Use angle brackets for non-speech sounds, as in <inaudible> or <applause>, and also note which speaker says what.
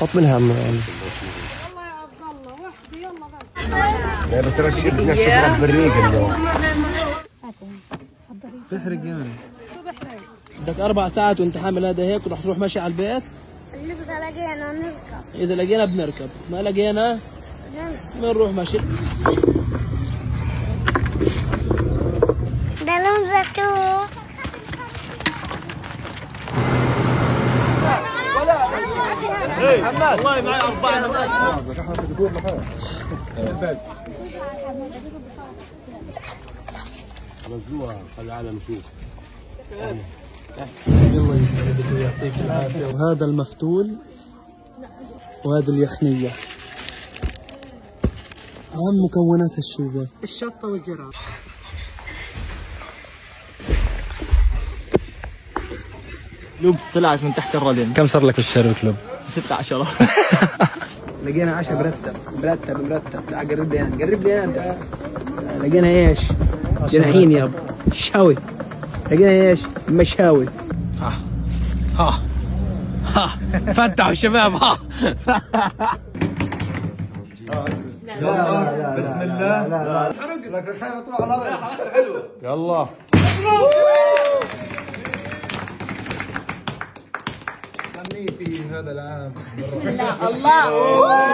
Speaker 1: حط منها.
Speaker 2: والله يا عبد الله وحده يلا بس
Speaker 1: يا بترى الشغل بالريق اليوم
Speaker 3: تحرق يعني
Speaker 2: شو بحرق
Speaker 3: بدك أربع ساعات وأنت حامل هذا هيك ورح تروح ماشي على البيت؟
Speaker 4: لسه لقينا نركب.
Speaker 3: إذا لقينا بنركب. ما لقينا؟ بنروح ماشي
Speaker 4: ده لون زيتون.
Speaker 3: الله يسعدك ويعطيك العافيه وهذا المفتول وهذا اليخنية. أهم مكونات الشوربه
Speaker 5: الشطة والجرار
Speaker 6: لوب طلعت من تحت الردم
Speaker 1: كم صار لك الشهر كلوب؟
Speaker 6: ستة عشرة <laughs>
Speaker 5: لقينا عشاء مرتب. مرتب مرتب. تعال قرب لي أنا قرب لي أنت. لقينا إيش؟ جناحين يابا شاوي. لقينا إيش؟ مشاوي. ها. ها. ها. فتحوا شباب ها.
Speaker 2: الله.